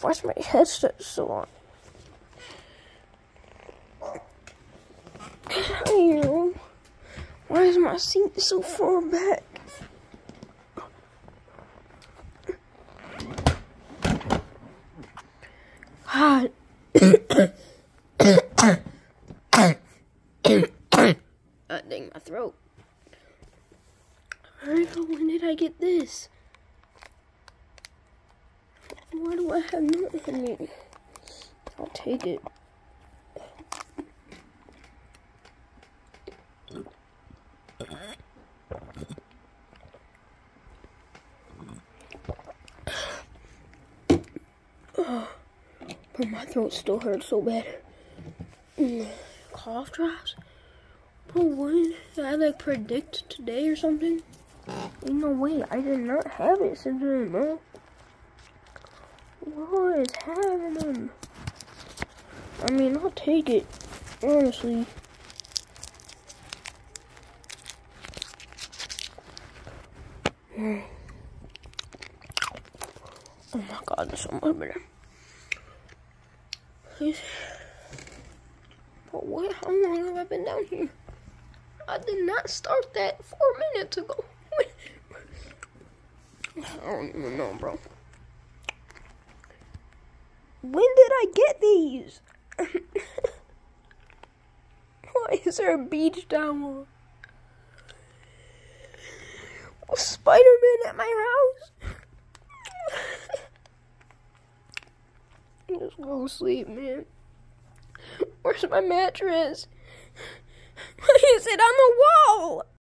why's my headset so on? Why is my seat so far back? God. uh, dang my throat. When did I get this? Why do I have in me? I'll take it. but my throat still hurts so bad. Mm, cough drops? Bro, what did I like predict today or something? No way, I did not have it since then, bro. What is happening? I mean, I'll take it, honestly. Oh my god, this so much better. But what? How long have I been down here? I did not start that four minutes ago. I don't even know, bro. When did I get these? Why is there a beach down Spider-Man at my house? Just go sleep, man. Where's my mattress?